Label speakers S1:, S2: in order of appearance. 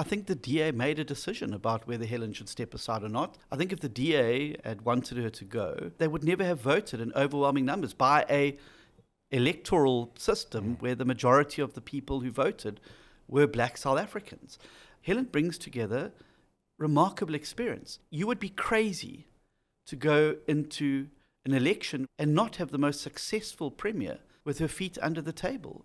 S1: I think the DA made a decision about whether Helen should step aside or not. I think if the DA had wanted her to go, they would never have voted in overwhelming numbers by a electoral system where the majority of the people who voted were black South Africans. Helen brings together remarkable experience. You would be crazy to go into an election and not have the most successful premier with her feet under the table.